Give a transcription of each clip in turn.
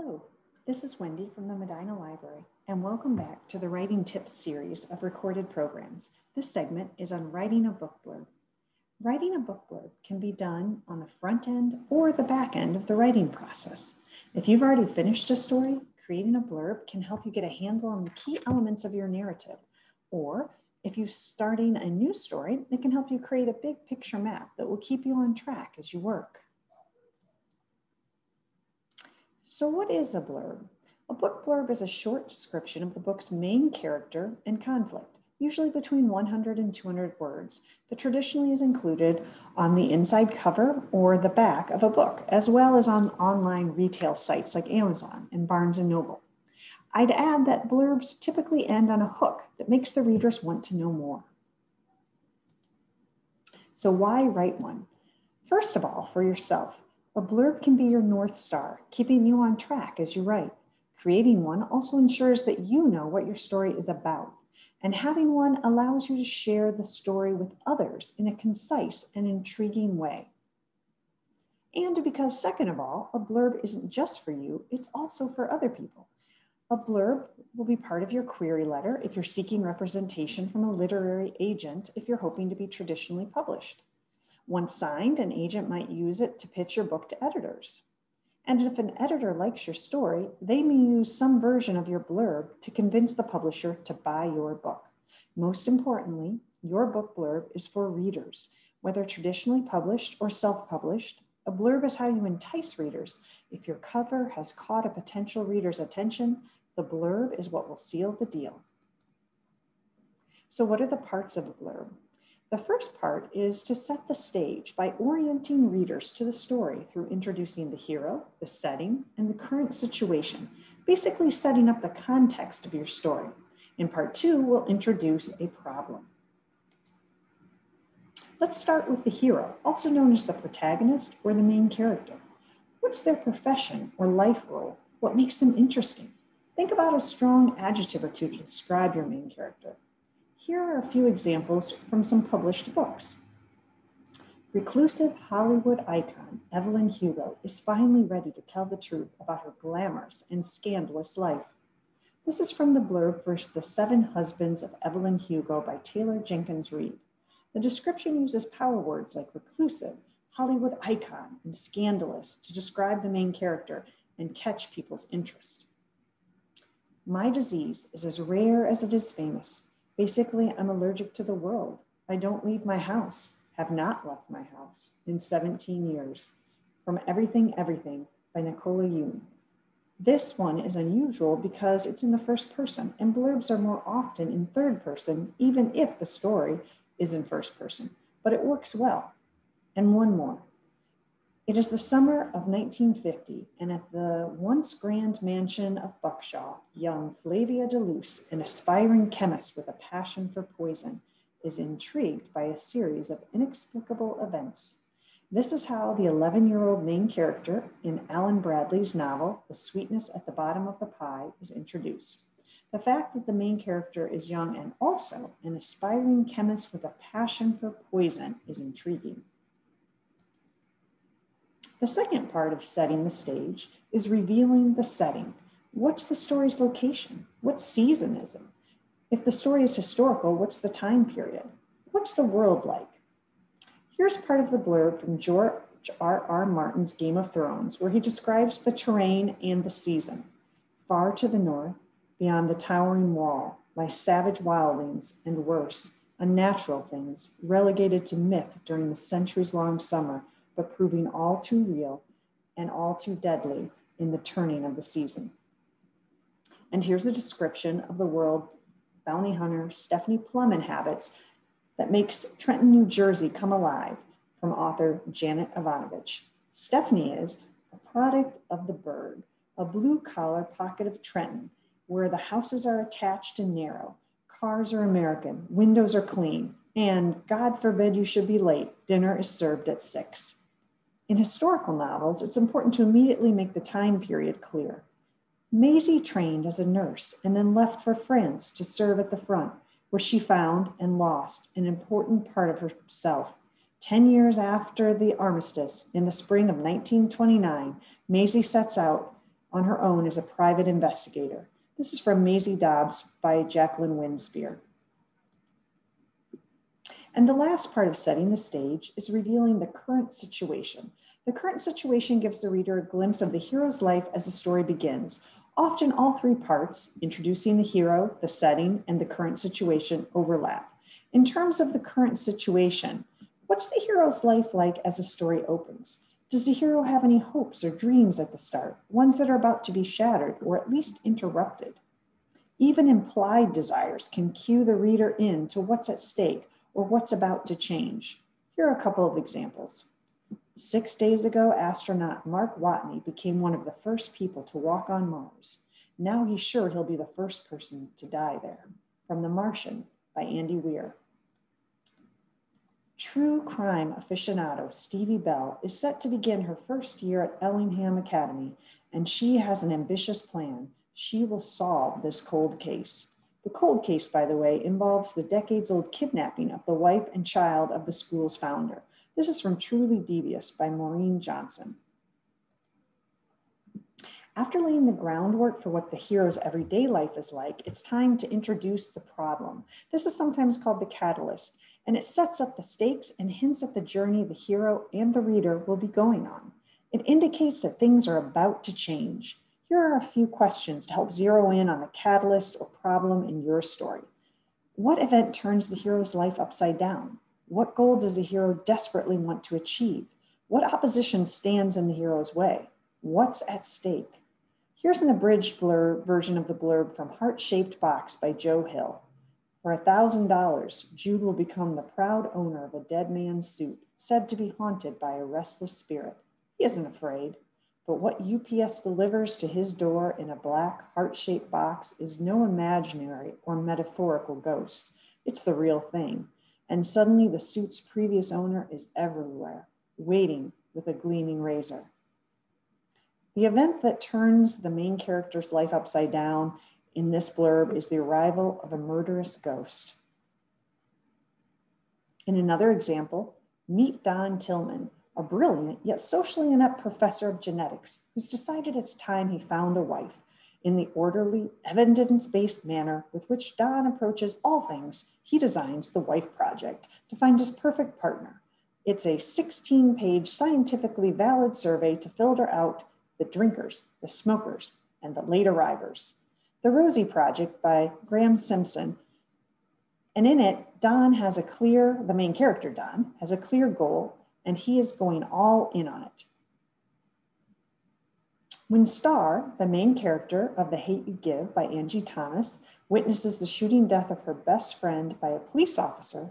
Hello, this is Wendy from the Medina Library, and welcome back to the Writing Tips series of recorded programs. This segment is on writing a book blurb. Writing a book blurb can be done on the front end or the back end of the writing process. If you've already finished a story, creating a blurb can help you get a handle on the key elements of your narrative. Or if you're starting a new story, it can help you create a big picture map that will keep you on track as you work. So what is a blurb? A book blurb is a short description of the book's main character and conflict, usually between 100 and 200 words, that traditionally is included on the inside cover or the back of a book, as well as on online retail sites like Amazon and Barnes & Noble. I'd add that blurbs typically end on a hook that makes the readers want to know more. So why write one? First of all, for yourself. A blurb can be your North Star, keeping you on track as you write. Creating one also ensures that you know what your story is about. And having one allows you to share the story with others in a concise and intriguing way. And because, second of all, a blurb isn't just for you, it's also for other people. A blurb will be part of your query letter if you're seeking representation from a literary agent if you're hoping to be traditionally published. Once signed, an agent might use it to pitch your book to editors. And if an editor likes your story, they may use some version of your blurb to convince the publisher to buy your book. Most importantly, your book blurb is for readers, whether traditionally published or self published. A blurb is how you entice readers. If your cover has caught a potential reader's attention, the blurb is what will seal the deal. So, what are the parts of a blurb? The first part is to set the stage by orienting readers to the story through introducing the hero, the setting, and the current situation, basically setting up the context of your story. In part two, we'll introduce a problem. Let's start with the hero, also known as the protagonist or the main character. What's their profession or life role? What makes them interesting? Think about a strong adjective or two to describe your main character. Here are a few examples from some published books. Reclusive Hollywood icon Evelyn Hugo is finally ready to tell the truth about her glamorous and scandalous life. This is from the blurb for The Seven Husbands of Evelyn Hugo by Taylor Jenkins Reid. The description uses power words like reclusive, Hollywood icon, and scandalous to describe the main character and catch people's interest. My disease is as rare as it is famous. Basically, I'm allergic to the world. I don't leave my house, have not left my house in 17 years. From Everything, Everything by Nicola Yoon. This one is unusual because it's in the first person, and blurbs are more often in third person, even if the story is in first person, but it works well. And one more. It is the summer of 1950, and at the once grand mansion of Buckshaw, young Flavia de Luce, an aspiring chemist with a passion for poison, is intrigued by a series of inexplicable events. This is how the 11 year old main character in Alan Bradley's novel, The Sweetness at the Bottom of the Pie, is introduced. The fact that the main character is young and also an aspiring chemist with a passion for poison is intriguing. The second part of setting the stage is revealing the setting. What's the story's location? What season is it? If the story is historical, what's the time period? What's the world like? Here's part of the blurb from George R. R. Martin's Game of Thrones, where he describes the terrain and the season. Far to the north, beyond the towering wall, lie savage wildlings and worse, unnatural things relegated to myth during the centuries long summer but proving all too real and all too deadly in the turning of the season. And here's a description of the world bounty hunter Stephanie Plum inhabits that makes Trenton, New Jersey come alive from author Janet Evanovich. Stephanie is a product of the burg, a blue collar pocket of Trenton where the houses are attached and narrow, cars are American, windows are clean, and God forbid you should be late, dinner is served at six. In historical novels, it's important to immediately make the time period clear. Maisie trained as a nurse and then left for France to serve at the front, where she found and lost an important part of herself. Ten years after the armistice, in the spring of 1929, Maisie sets out on her own as a private investigator. This is from Maisie Dobbs by Jacqueline Winspear. And the last part of setting the stage is revealing the current situation. The current situation gives the reader a glimpse of the hero's life as the story begins. Often all three parts, introducing the hero, the setting, and the current situation overlap. In terms of the current situation, what's the hero's life like as the story opens? Does the hero have any hopes or dreams at the start, ones that are about to be shattered or at least interrupted? Even implied desires can cue the reader in to what's at stake or what's about to change. Here are a couple of examples. Six days ago, astronaut Mark Watney became one of the first people to walk on Mars. Now he's sure he'll be the first person to die there. From The Martian by Andy Weir. True crime aficionado Stevie Bell is set to begin her first year at Ellingham Academy, and she has an ambitious plan. She will solve this cold case. The cold case, by the way, involves the decades old kidnapping of the wife and child of the school's founder. This is from Truly Devious by Maureen Johnson. After laying the groundwork for what the hero's everyday life is like, it's time to introduce the problem. This is sometimes called the catalyst, and it sets up the stakes and hints at the journey the hero and the reader will be going on. It indicates that things are about to change. Here are a few questions to help zero in on the catalyst or problem in your story. What event turns the hero's life upside down? What goal does the hero desperately want to achieve? What opposition stands in the hero's way? What's at stake? Here's an abridged blurb version of the blurb from Heart Shaped Box by Joe Hill. For $1,000, Jude will become the proud owner of a dead man's suit, said to be haunted by a restless spirit. He isn't afraid. But what UPS delivers to his door in a black heart shaped box is no imaginary or metaphorical ghost. It's the real thing. And suddenly the suit's previous owner is everywhere, waiting with a gleaming razor. The event that turns the main character's life upside down in this blurb is the arrival of a murderous ghost. In another example, meet Don Tillman, a brilliant yet socially inept professor of genetics who's decided it's time he found a wife in the orderly, evidence based manner with which Don approaches all things, he designs the Wife Project to find his perfect partner. It's a 16 page scientifically valid survey to filter out the drinkers, the smokers, and the late arrivers. The Rosie Project by Graeme Simsion. And in it, Don has a clear, the main character, Don, has a clear goal and he is going all in on it. When Star, the main character of The Hate You Give by Angie Thomas, witnesses the shooting death of her best friend by a police officer,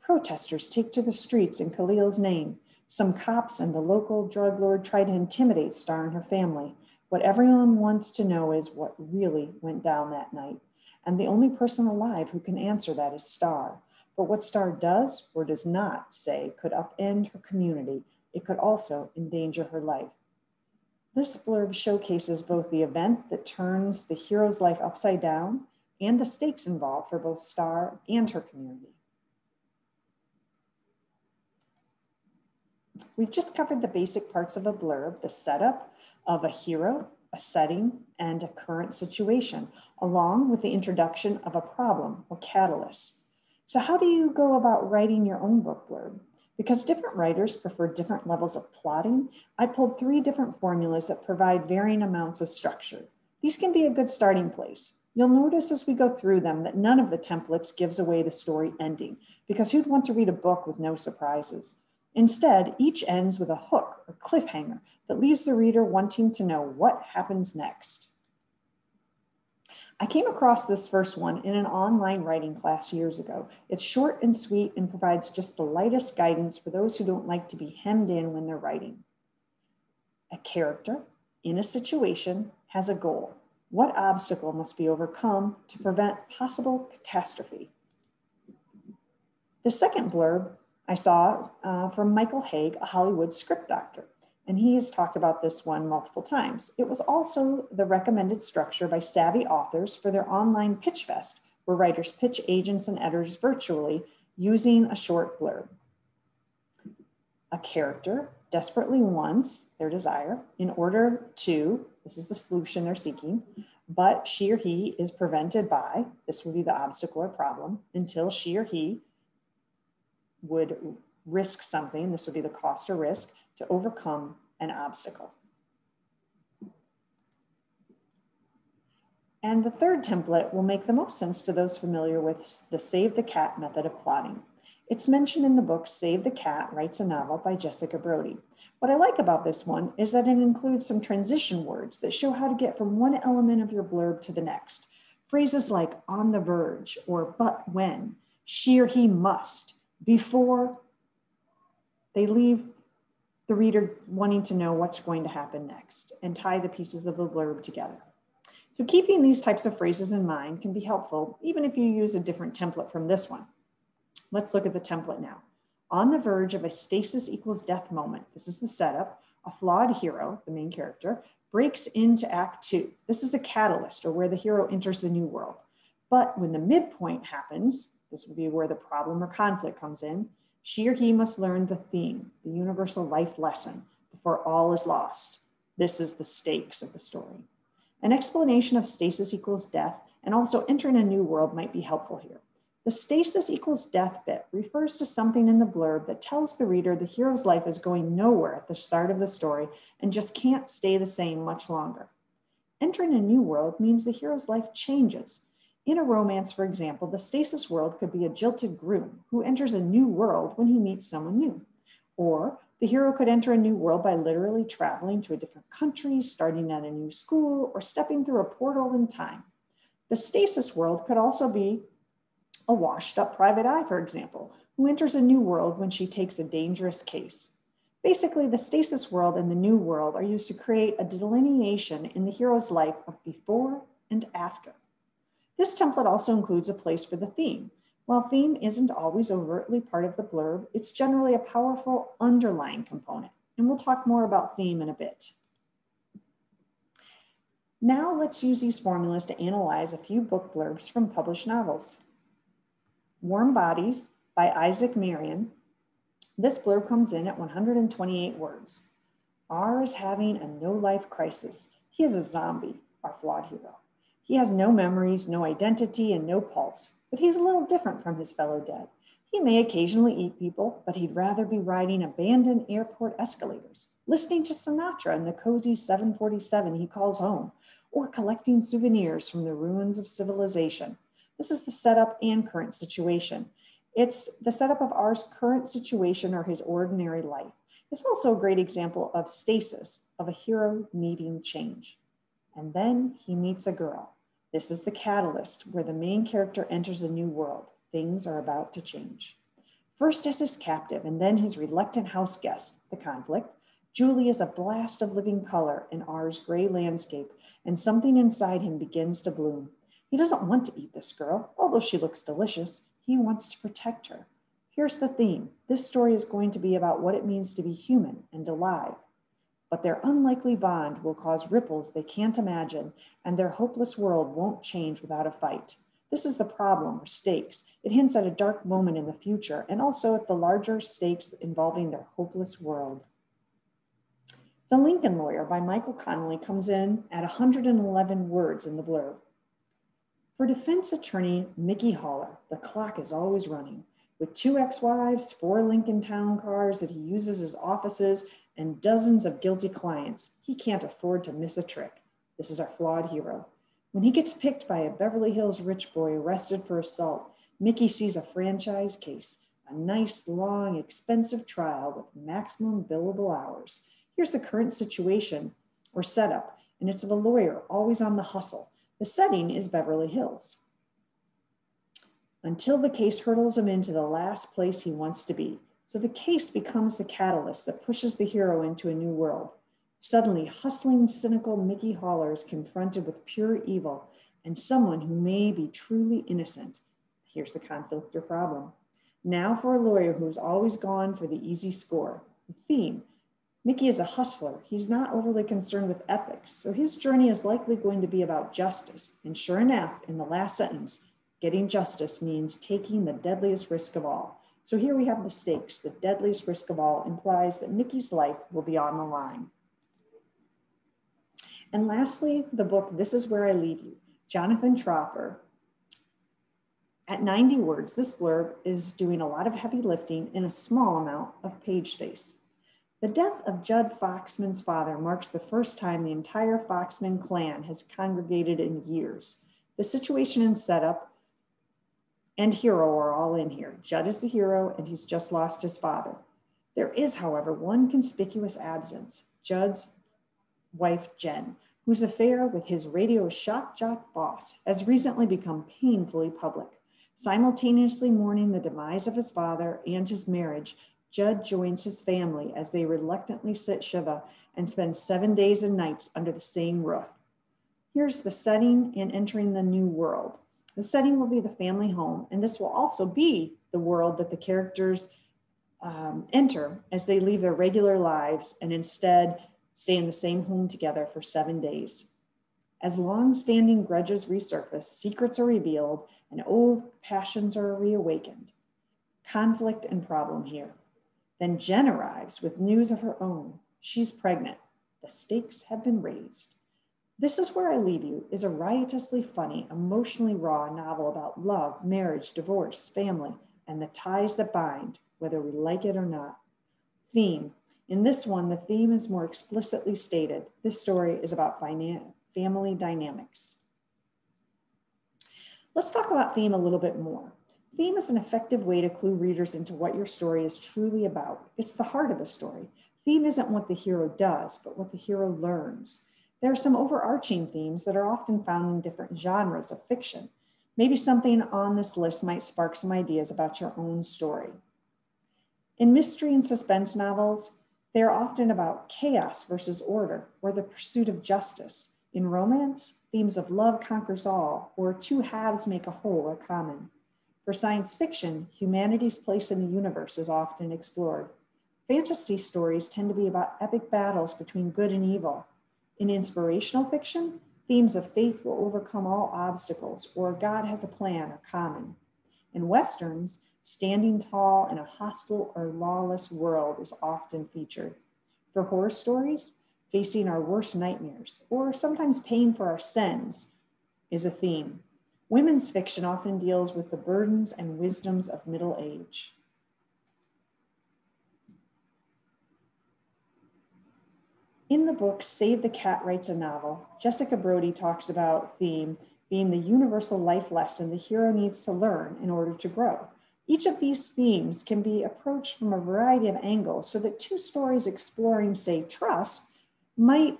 protesters take to the streets in Khalil's name. Some cops and the local drug lord try to intimidate Star and her family. What everyone wants to know is what really went down that night. And the only person alive who can answer that is Star. But what STAR does or does not say could upend her community. It could also endanger her life. This blurb showcases both the event that turns the hero's life upside down and the stakes involved for both Star and her community. We've just covered the basic parts of a blurb, the setup of a hero, a setting, and a current situation, along with the introduction of a problem or catalyst. So how do you go about writing your own book blurb? Because different writers prefer different levels of plotting, I pulled three different formulas that provide varying amounts of structure. These can be a good starting place. You'll notice as we go through them that none of the templates gives away the story ending, because who'd want to read a book with no surprises? Instead, each ends with a hook or cliffhanger that leaves the reader wanting to know what happens next. I came across this first one in an online writing class years ago. It's short and sweet and provides just the lightest guidance for those who don't like to be hemmed in when they're writing. A character in a situation has a goal. What obstacle must be overcome to prevent possible catastrophe? The second blurb I saw uh, from Michael Hauge, a Hollywood script doctor and he has talked about this one multiple times. It was also the recommended structure by savvy authors for their online pitch fest, where writers pitch agents and editors virtually using a short blurb. A character desperately wants their desire in order to, this is the solution they're seeking, but she or he is prevented by, this would be the obstacle or problem, until she or he would risk something, this would be the cost or risk, to overcome an obstacle. And the third template will make the most sense to those familiar with the Save the Cat method of plotting. It's mentioned in the book Save the Cat Writes a Novel by Jessica Brody. What I like about this one is that it includes some transition words that show how to get from one element of your blurb to the next. Phrases like on the verge or but when, she or he must, before they leave the reader wanting to know what's going to happen next and tie the pieces of the blurb together. So keeping these types of phrases in mind can be helpful, even if you use a different template from this one. Let's look at the template now. On the verge of a stasis equals death moment, this is the setup, a flawed hero, the main character, breaks into act two. This is a catalyst or where the hero enters the new world. But when the midpoint happens, this would be where the problem or conflict comes in, she or he must learn the theme, the universal life lesson, before all is lost. This is the stakes of the story. An explanation of stasis equals death and also entering a new world might be helpful here. The stasis equals death bit refers to something in the blurb that tells the reader the hero's life is going nowhere at the start of the story and just can't stay the same much longer. Entering a new world means the hero's life changes. In a romance, for example, the stasis world could be a jilted groom who enters a new world when he meets someone new. Or the hero could enter a new world by literally traveling to a different country, starting at a new school, or stepping through a portal in time. The stasis world could also be a washed up private eye, for example, who enters a new world when she takes a dangerous case. Basically, the stasis world and the new world are used to create a delineation in the hero's life of before and after. This template also includes a place for the theme, while theme isn't always overtly part of the blurb, it's generally a powerful underlying component. And we'll talk more about theme in a bit. Now let's use these formulas to analyze a few book blurbs from published novels. Warm Bodies by Isaac Marion. This blurb comes in at 128 words. R is having a no-life crisis. He is a zombie, our flawed hero. He has no memories, no identity, and no pulse but he's a little different from his fellow dead. He may occasionally eat people, but he'd rather be riding abandoned airport escalators, listening to Sinatra in the cozy 747 he calls home, or collecting souvenirs from the ruins of civilization. This is the setup and current situation. It's the setup of R's current situation or his ordinary life. It's also a great example of stasis, of a hero needing change. And then he meets a girl. This is the catalyst where the main character enters a new world. Things are about to change. First as his captive and then his reluctant house guest, the conflict, Julie is a blast of living color in R's gray landscape, and something inside him begins to bloom. He doesn't want to eat this girl, although she looks delicious. He wants to protect her. Here's the theme this story is going to be about what it means to be human and alive but their unlikely bond will cause ripples they can't imagine, and their hopeless world won't change without a fight. This is the problem, or stakes. It hints at a dark moment in the future and also at the larger stakes involving their hopeless world. The Lincoln Lawyer by Michael Connelly comes in at 111 words in the blurb. For defense attorney Mickey Haller, the clock is always running. With two ex-wives, four Lincoln Town cars that he uses as offices, and dozens of guilty clients, he can't afford to miss a trick. This is our flawed hero. When he gets picked by a Beverly Hills rich boy arrested for assault, Mickey sees a franchise case, a nice, long, expensive trial with maximum billable hours. Here's the current situation or setup, and it's of a lawyer always on the hustle. The setting is Beverly Hills. Until the case hurdles him into the last place he wants to be, so the case becomes the catalyst that pushes the hero into a new world. Suddenly, hustling, cynical Mickey Haller is confronted with pure evil and someone who may be truly innocent. Here's the conflict or problem. Now for a lawyer who's always gone for the easy score. The theme, Mickey is a hustler. He's not overly concerned with ethics, so his journey is likely going to be about justice. And sure enough, in the last sentence, getting justice means taking the deadliest risk of all So here we have the stakes. The deadliest risk of all implies that Nikki's life will be on the line. And lastly, the book, This Is Where I Leave You, Jonathan Tropper. At 90 words, this blurb is doing a lot of heavy lifting in a small amount of page space. The death of Judd Foxman's father marks the first time the entire Foxman clan has congregated in years. The situation and setup and hero are all in here. Judd is the hero, and he's just lost his father. There is, however, one conspicuous absence Judd's wife, Jen, whose affair with his radio shock jock boss has recently become painfully public. Simultaneously mourning the demise of his father and his marriage, Judd joins his family as they reluctantly sit Shiva and spend seven days and nights under the same roof. Here's the setting and entering the new world. The setting will be the family home, and this will also be the world that the characters um, enter as they leave their regular lives and instead stay in the same home together for seven days. As long-standing grudges resurface, secrets are revealed, and old passions are reawakened. Conflict and problem here. Then Jen arrives with news of her own. She's pregnant. The stakes have been raised. This Is Where I Leave You is a riotously funny, emotionally raw novel about love, marriage, divorce, family, and the ties that bind, whether we like it or not. Theme in this one, the theme is more explicitly stated. This story is about family dynamics. Let's talk about theme a little bit more. Theme is an effective way to clue readers into what your story is truly about. It's the heart of a story. Theme isn't what the hero does, but what the hero learns. There are some overarching themes that are often found in different genres of fiction. Maybe something on this list might spark some ideas about your own story. In mystery and suspense novels, they are often about chaos versus order or the pursuit of justice. In romance, themes of love conquers all or two halves make a whole are common. For science fiction, humanity's place in the universe is often explored. Fantasy stories tend to be about epic battles between good and evil. In inspirational fiction, themes of faith will overcome all obstacles or God has a plan are common. In Westerns, Standing tall in a hostile or lawless world is often featured. For horror stories, facing our worst nightmares, or sometimes paying for our sins, is a theme. Women's fiction often deals with the burdens and wisdoms of middle age. In the book Save the Cat Writes a Novel, Jessica Brody talks about theme being the universal life lesson the hero needs to learn in order to grow. Each of these themes can be approached from a variety of angles so that two stories exploring, say, trust might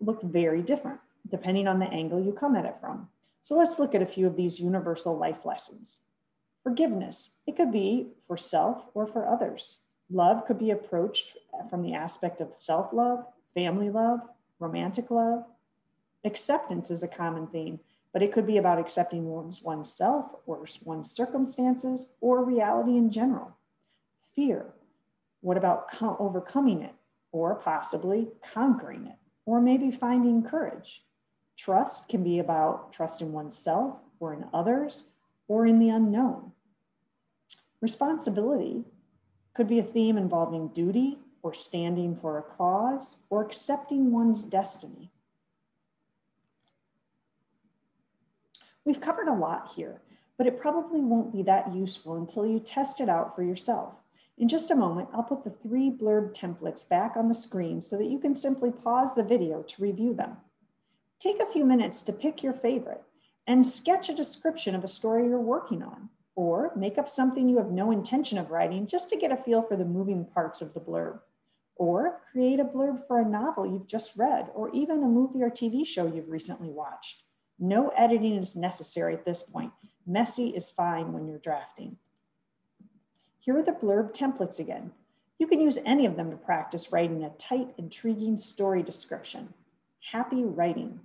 look very different depending on the angle you come at it from. So let's look at a few of these universal life lessons. Forgiveness, it could be for self or for others. Love could be approached from the aspect of self love, family love, romantic love. Acceptance is a common theme but it could be about accepting one's oneself or one's circumstances or reality in general. Fear, what about overcoming it or possibly conquering it or maybe finding courage? Trust can be about trust in oneself or in others or in the unknown. Responsibility could be a theme involving duty or standing for a cause or accepting one's destiny. We've covered a lot here, but it probably won't be that useful until you test it out for yourself. In just a moment, I'll put the three blurb templates back on the screen so that you can simply pause the video to review them. Take a few minutes to pick your favorite and sketch a description of a story you're working on, or make up something you have no intention of writing just to get a feel for the moving parts of the blurb. Or create a blurb for a novel you've just read, or even a movie or TV show you've recently watched. No editing is necessary at this point. Messy is fine when you're drafting. Here are the blurb templates again. You can use any of them to practice writing a tight, intriguing story description. Happy writing.